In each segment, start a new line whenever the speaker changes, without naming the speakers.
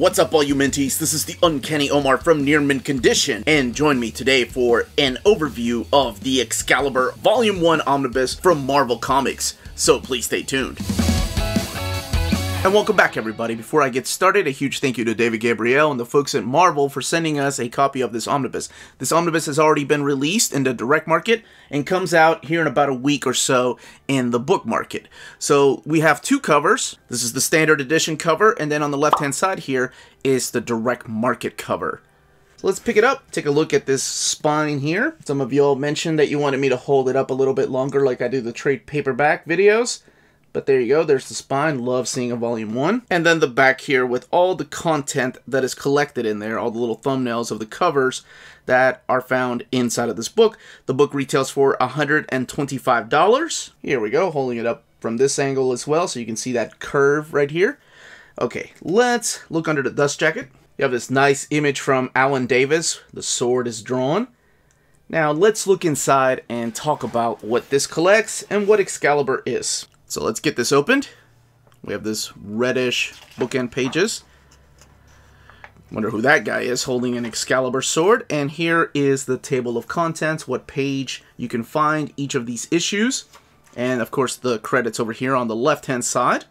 What's up all you minties? This is the Uncanny Omar from Near Mint Condition, and join me today for an overview of the Excalibur Volume 1 Omnibus from Marvel Comics, so please stay tuned. And welcome back everybody. Before I get started, a huge thank you to David Gabriel and the folks at Marvel for sending us a copy of this omnibus. This omnibus has already been released in the direct market and comes out here in about a week or so in the book market. So we have two covers. This is the standard edition cover and then on the left hand side here is the direct market cover. So let's pick it up, take a look at this spine here. Some of y'all mentioned that you wanted me to hold it up a little bit longer like I do the trade paperback videos. But there you go, there's the spine. Love seeing a volume one. And then the back here with all the content that is collected in there, all the little thumbnails of the covers that are found inside of this book. The book retails for $125. Here we go, holding it up from this angle as well, so you can see that curve right here. Okay, let's look under the dust jacket. You have this nice image from Alan Davis. The sword is drawn. Now let's look inside and talk about what this collects and what Excalibur is. So let's get this opened. We have this reddish bookend pages. Wonder who that guy is holding an Excalibur sword. And here is the table of contents, what page you can find each of these issues. And of course the credits over here on the left hand side.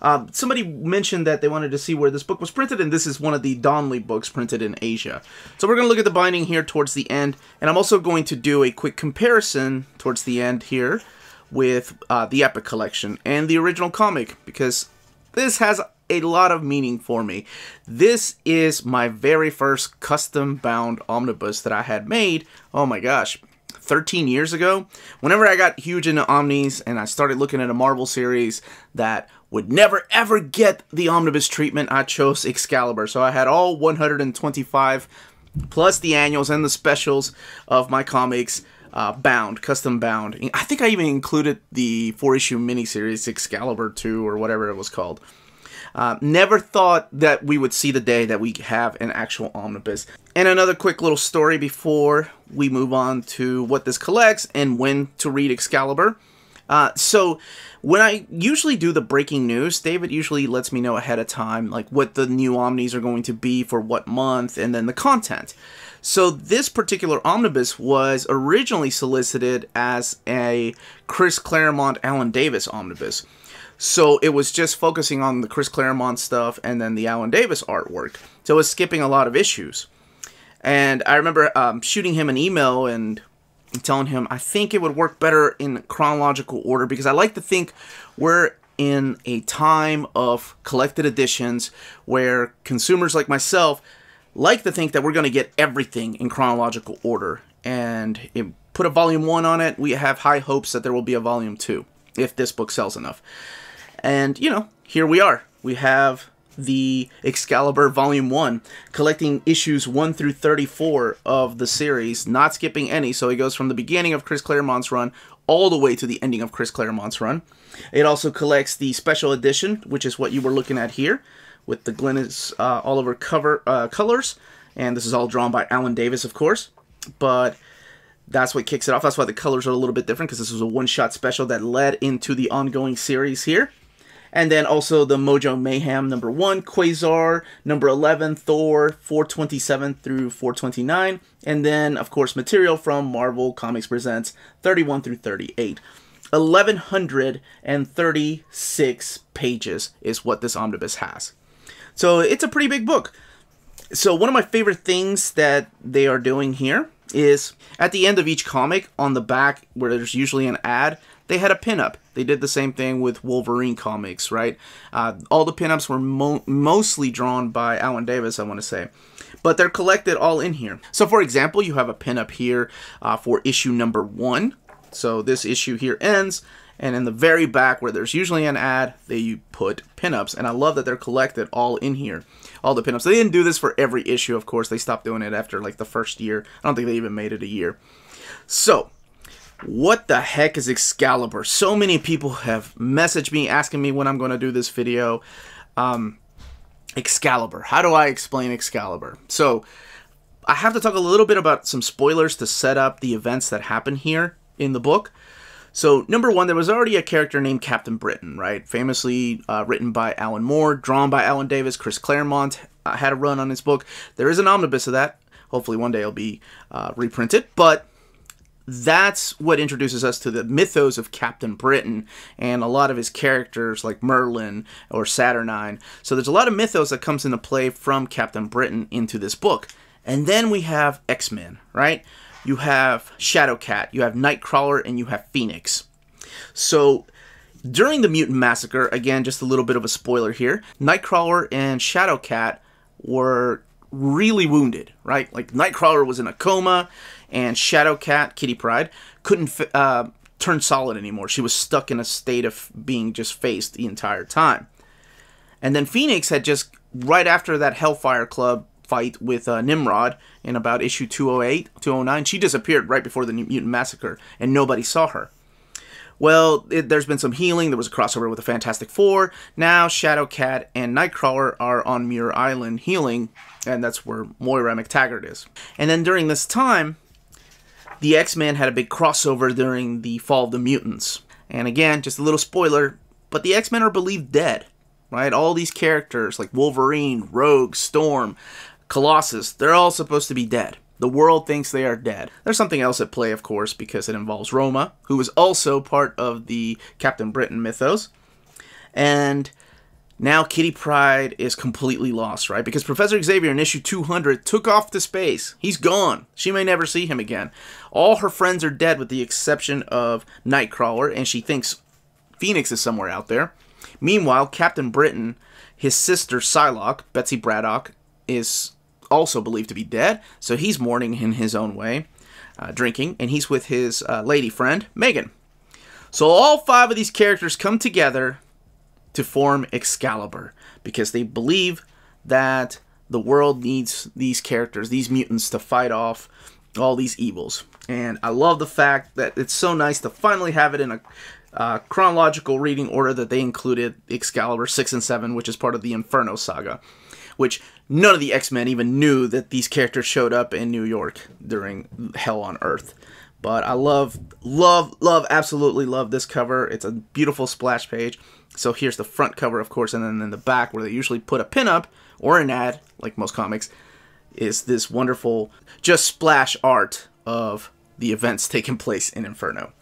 Uh, somebody mentioned that they wanted to see where this book was printed, and this is one of the Donnelley books printed in Asia. So we're going to look at the binding here towards the end, and I'm also going to do a quick comparison towards the end here with uh, the Epic Collection and the original comic because this has a lot of meaning for me. This is my very first custom bound omnibus that I had made. Oh my gosh. 13 years ago, whenever I got huge into Omnis and I started looking at a Marvel series that would never ever get the omnibus treatment, I chose Excalibur. So I had all 125 plus the annuals and the specials of my comics uh, bound, custom bound. I think I even included the four issue miniseries Excalibur 2 or whatever it was called. Uh, never thought that we would see the day that we have an actual omnibus. And another quick little story before we move on to what this collects and when to read Excalibur. Uh, so when I usually do the breaking news, David usually lets me know ahead of time, like what the new omnis are going to be for what month, and then the content. So this particular omnibus was originally solicited as a Chris Claremont Alan Davis omnibus. So it was just focusing on the Chris Claremont stuff and then the Alan Davis artwork. So it was skipping a lot of issues. And I remember um, shooting him an email and telling him I think it would work better in chronological order because I like to think we're in a time of collected editions where consumers like myself like to think that we're going to get everything in chronological order. And put a volume one on it, we have high hopes that there will be a volume two if this book sells enough. And, you know, here we are. We have the Excalibur Volume 1, collecting issues 1 through 34 of the series, not skipping any. So it goes from the beginning of Chris Claremont's run all the way to the ending of Chris Claremont's run. It also collects the special edition, which is what you were looking at here, with the Glynis uh, Oliver cover uh, colors. And this is all drawn by Alan Davis, of course. But that's what kicks it off. That's why the colors are a little bit different, because this was a one-shot special that led into the ongoing series here. And then also the Mojo Mayhem number 1, Quasar, number 11, Thor, 427 through 429. And then, of course, material from Marvel Comics Presents 31 through 38. 1136 pages is what this omnibus has. So it's a pretty big book. So one of my favorite things that they are doing here is at the end of each comic on the back where there's usually an ad, they had a pinup. They did the same thing with Wolverine comics, right? Uh, all the pinups were mo mostly drawn by Alan Davis, I want to say. But they're collected all in here. So for example, you have a pinup here uh, for issue number one. So this issue here ends, and in the very back where there's usually an ad, they put pinups. And I love that they're collected all in here. All the pinups. They didn't do this for every issue, of course. They stopped doing it after like the first year. I don't think they even made it a year. So, what the heck is Excalibur? So many people have messaged me asking me when I'm going to do this video. Um, Excalibur. How do I explain Excalibur? So, I have to talk a little bit about some spoilers to set up the events that happen here in the book. So, number one, there was already a character named Captain Britain, right? Famously uh, written by Alan Moore, drawn by Alan Davis. Chris Claremont uh, had a run on his book. There is an omnibus of that. Hopefully, one day it'll be uh, reprinted. But that's what introduces us to the mythos of Captain Britain and a lot of his characters like Merlin or Saturnine. So there's a lot of mythos that comes into play from Captain Britain into this book. And then we have X-Men, right? You have Shadowcat, you have Nightcrawler, and you have Phoenix. So during the Mutant Massacre, again, just a little bit of a spoiler here, Nightcrawler and Shadowcat were really wounded, right? Like Nightcrawler was in a coma, and Shadowcat, Kitty Pryde, couldn't uh, turn solid anymore. She was stuck in a state of being just faced the entire time. And then Phoenix had just, right after that Hellfire Club fight with uh, Nimrod in about issue 208, 209, she disappeared right before the Mutant Massacre, and nobody saw her. Well, it, there's been some healing. There was a crossover with the Fantastic Four. Now Shadowcat and Nightcrawler are on Muir Island healing, and that's where Moira MacTaggert is. And then during this time, the X-Men had a big crossover during the Fall of the Mutants. And again, just a little spoiler, but the X-Men are believed dead, right? All these characters like Wolverine, Rogue, Storm, Colossus, they're all supposed to be dead. The world thinks they are dead. There's something else at play, of course, because it involves Roma, who is also part of the Captain Britain mythos. And now Kitty Pryde is completely lost, right? Because Professor Xavier in issue 200 took off to space. He's gone. She may never see him again. All her friends are dead with the exception of Nightcrawler, and she thinks Phoenix is somewhere out there. Meanwhile, Captain Britain, his sister Psylocke, Betsy Braddock, is also believed to be dead, so he's mourning in his own way, uh, drinking, and he's with his uh, lady friend, Megan. So all five of these characters come together to form Excalibur because they believe that the world needs these characters, these mutants, to fight off all these evils. And I love the fact that it's so nice to finally have it in a uh, chronological reading order that they included Excalibur 6 and 7, which is part of the Inferno saga, which none of the X Men even knew that these characters showed up in New York during Hell on Earth. But I love, love, love, absolutely love this cover. It's a beautiful splash page. So here's the front cover, of course, and then in the back, where they usually put a pinup or an ad, like most comics, is this wonderful, just splash art of the events taking place in Inferno.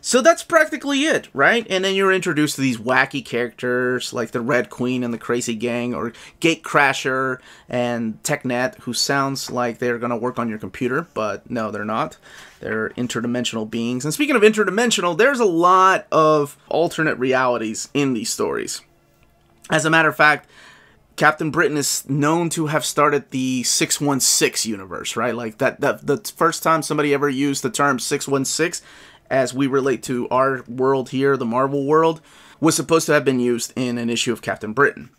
So that's practically it, right? And then you're introduced to these wacky characters like the Red Queen and the Crazy Gang, or Gatecrasher and TechNet, who sounds like they're going to work on your computer, but no, they're not. They're interdimensional beings. And speaking of interdimensional, there's a lot of alternate realities in these stories. As a matter of fact, Captain Britain is known to have started the 616 universe, right? Like that, that the first time somebody ever used the term 616 as we relate to our world here, the Marvel world, was supposed to have been used in an issue of Captain Britain.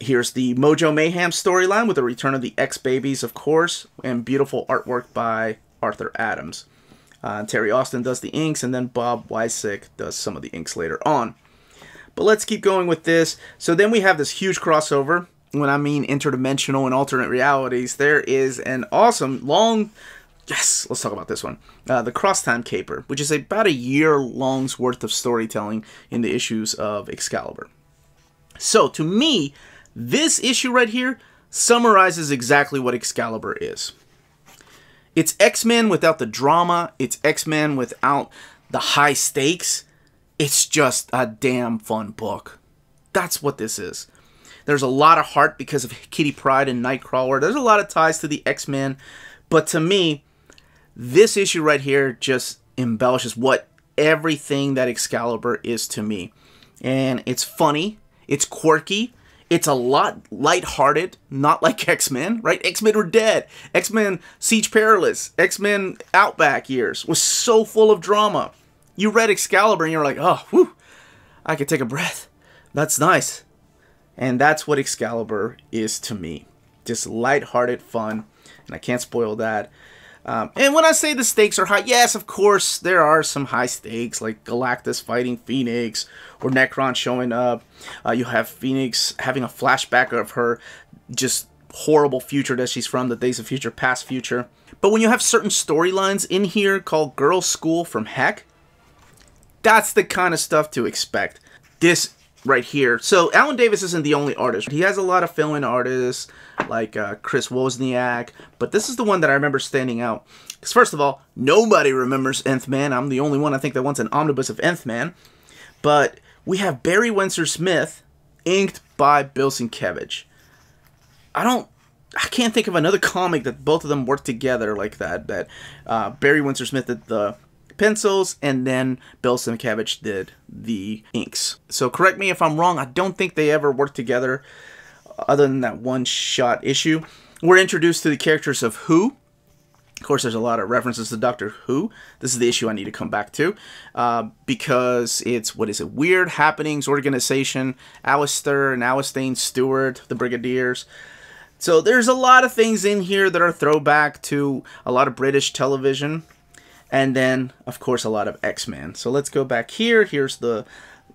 Here's the Mojo Mayhem storyline with the return of the X Babies, of course, and beautiful artwork by Arthur Adams. Uh, Terry Austin does the inks, and then Bob Wiacek does some of the inks later on. But let's keep going with this. So then we have this huge crossover. When I mean interdimensional and alternate realities, there is an awesome long Yes, let's talk about this one. Uh, the Cross Time Caper, which is about a year long's worth of storytelling in the issues of Excalibur. So, to me, this issue right here summarizes exactly what Excalibur is. It's X Men without the drama, it's X Men without the high stakes. It's just a damn fun book. That's what this is. There's a lot of heart because of Kitty Pryde and Nightcrawler. There's a lot of ties to the X Men. But to me, this issue right here just embellishes what everything that Excalibur is to me. And it's funny, it's quirky, it's a lot lighthearted, not like X-Men, right? X-Men were dead. X-Men Siege Perilous, X-Men Outback years was so full of drama. You read Excalibur and you're like, oh, whew, I could take a breath. That's nice. And that's what Excalibur is to me. Just lighthearted fun. And I can't spoil that. Um, and when I say the stakes are high, yes, of course, there are some high stakes, like Galactus fighting Phoenix or Necrom showing up. Uh, you have Phoenix having a flashback of her just horrible future that she's from, the Days of Future, Past Future. But when you have certain storylines in here called Girls School from Heck, that's the kind of stuff to expect. This right here. So Alan Davis isn't the only artist. He has a lot of fill-in artists like uh, Chris Wozniak, but this is the one that I remember standing out. Because first of all, nobody remembers Nth Man. I'm the only one I think that wants an omnibus of Nth Man. But we have Barry Windsor Smith, inked by Bill Sienkiewicz. I don't I can't think of another comic that both of them worked together like that. That uh, Barry Windsor Smith did the pencils, and then Bill Sienkiewicz did the inks. So correct me if I'm wrong. I don't think they ever worked together, other than that one shot issue. We're introduced to the characters of Who. Of course, there's a lot of references to Doctor Who. This is the issue I need to come back to uh, because it's what is it? Weird Happenings Organization, Alistair and Alysande Stuart, the Brigadiers. So there's a lot of things in here that are throwback to a lot of British television. And then, of course, a lot of X-Men. So let's go back here. Here's the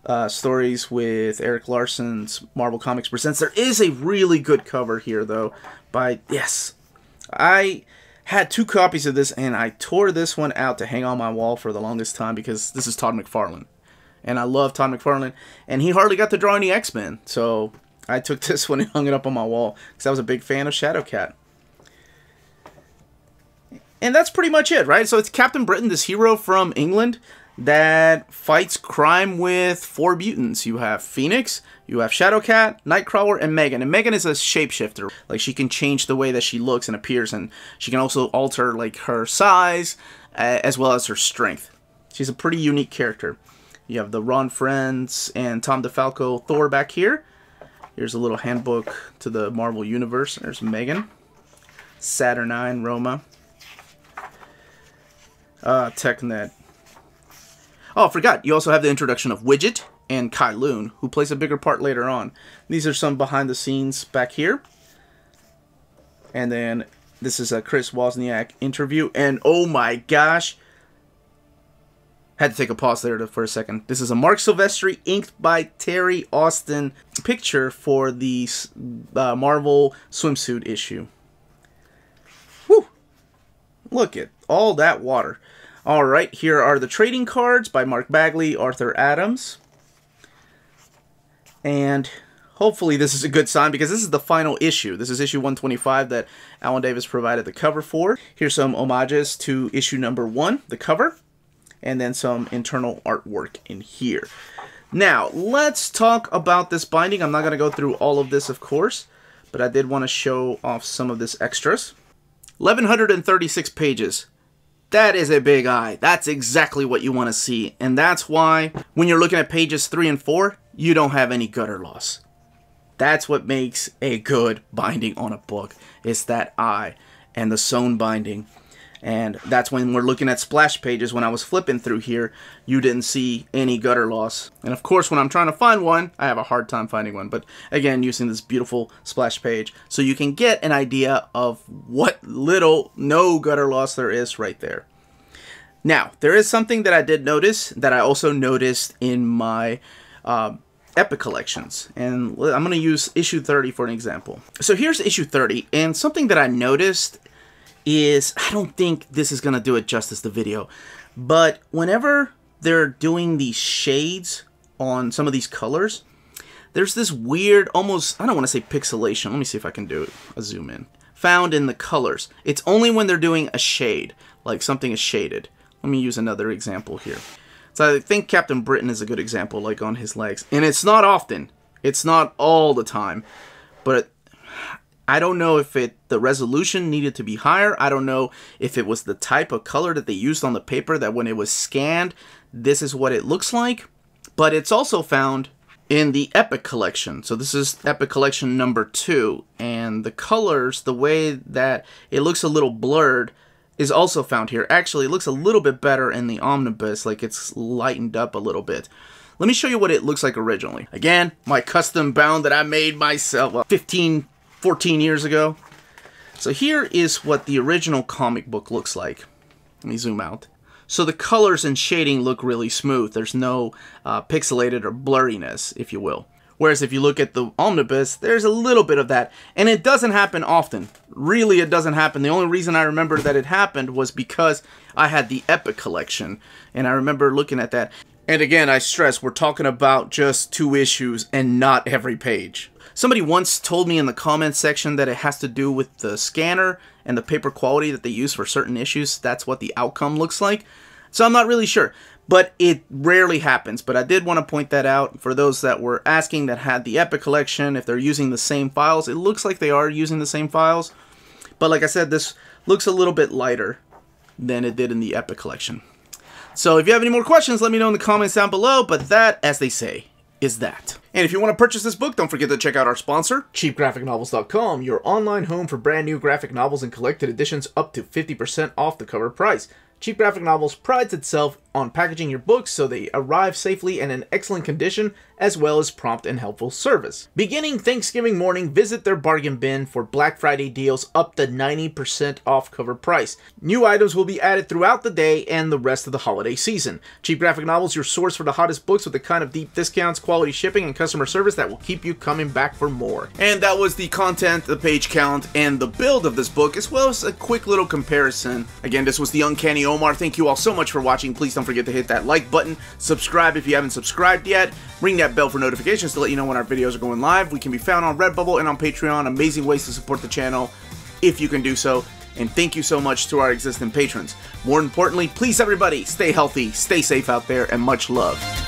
uh, stories with Erik Larsen's Marvel Comics Presents. There is a really good cover here, though, by, yes, I had two copies of this, and I tore this one out to hang on my wall for the longest time because this is Todd McFarlane. And I love Todd McFarlane, and he hardly got to draw any X-Men, so I took this one and hung it up on my wall because I was a big fan of Shadowcat. And that's pretty much it, right? So it's Captain Britain, this hero from England that fights crime with four mutants. You have Phoenix, you have Shadowcat, Nightcrawler, and Megan. And Megan is a shapeshifter. Like she can change the way that she looks and appears, and she can also alter like her size uh, as well as her strength. She's a pretty unique character. You have the Ron Frenz and Tom DeFalco Thor back here. Here's a little handbook to the Marvel Universe. There's Megan, Saturnine, Roma. Uh, TechNet. Oh, I forgot. You also have the introduction of Widget and Kyle who plays a bigger part later on. These are some behind the scenes back here. And then this is a Chris Wozniak interview. And oh my gosh, had to take a pause there for a second. This is a Marc Silvestri inked by Terry Austin picture for the uh, Marvel swimsuit issue. Look at all that water. All right, here are the trading cards by Mark Bagley, Arthur Adams. And hopefully this is a good sign because this is the final issue. This is issue 125 that Alan Davis provided the cover for. Here's some homages to issue number one, the cover and then some internal artwork in here. Now, let's talk about this binding. I'm not going to go through all of this, of course, but I did want to show off some of this extras. 1136 pages. That is a big eye. That's exactly what you want to see. And that's why when you're looking at pages 3 and 4, you don't have any gutter loss. That's what makes a good binding on a book. It's that eye and the sewn binding and that's when we're looking at splash pages. When I was flipping through here, you didn't see any gutter loss. And of course, when I'm trying to find one, I have a hard time finding one. But again, using this beautiful splash page, so you can get an idea of what little, no gutter loss there is right there. Now, there is something that I did notice that I also noticed in my uh, Epic collections. And I'm going to use issue 30 for an example. So here's issue 30, and something that I noticed is I don't think this is going to do it justice the video, but whenever they're doing these shades on some of these colors, there's this weird, almost, I don't want to say pixelation. Let me see if I can do it. A zoom in. Found in the colors. It's only when they're doing a shade, like something is shaded. Let me use another example here. So I think Captain Britain is a good example, like on his legs. And it's not often. It's not all the time. But I don't know if it the resolution needed to be higher. I don't know if it was the type of color that they used on the paper that when it was scanned, this is what it looks like. But it's also found in the Epic Collection. So this is Epic Collection number two. And the colors, the way that it looks a little blurred, is also found here. Actually, it looks a little bit better in the Omnibus, like it's lightened up a little bit. Let me show you what it looks like originally. Again, my custom bound that I made myself well, 15, 14 years ago. So here is what the original comic book looks like. Let me zoom out. So the colors and shading look really smooth. There's no uh, pixelated or blurriness, if you will. Whereas if you look at the omnibus, there's a little bit of that. And it doesn't happen often. Really, it doesn't happen. The only reason I remember that it happened was because I had the Epic collection. And I remember looking at that. And again, I stress we're talking about just two issues and not every page. Somebody once told me in the comments section that it has to do with the scanner and the paper quality that they use for certain issues. That's what the outcome looks like. So I'm not really sure, but it rarely happens. But I did want to point that out for those that were asking that had the Epic collection, if they're using the same files. It looks like they are using the same files. But like I said, this looks a little bit lighter than it did in the Epic collection. So if you have any more questions, let me know in the comments down below. But that, as they say, is that. And if you want to purchase this book, don't forget to check out our sponsor, CheapGraphicNovels.com, your online home for brand new graphic novels and collected editions up to 50% off the cover price. Cheap Graphic Novels prides itself on packaging your books so they arrive safely and in excellent condition, as well as prompt and helpful service. Beginning Thanksgiving morning, visit their bargain bin for Black Friday deals up to 90% off cover price. New items will be added throughout the day and the rest of the holiday season. Cheap Graphic Novels, your source for the hottest books with the kind of deep discounts, quality shipping, and customer service that will keep you coming back for more. And that was the content, the page count, and the build of this book, as well as a quick little comparison. Again, this was the Uncanny Omar. Thank you all so much for watching. Please don't forget to hit that like button, subscribe if you haven't subscribed yet, ring that bell for notifications to let you know when our videos are going live. We can be found on Redbubble and on Patreon. Amazing ways to support the channel if you can do so. And thank you so much to our existing patrons. More importantly, please everybody, stay healthy, stay safe out there, and much love.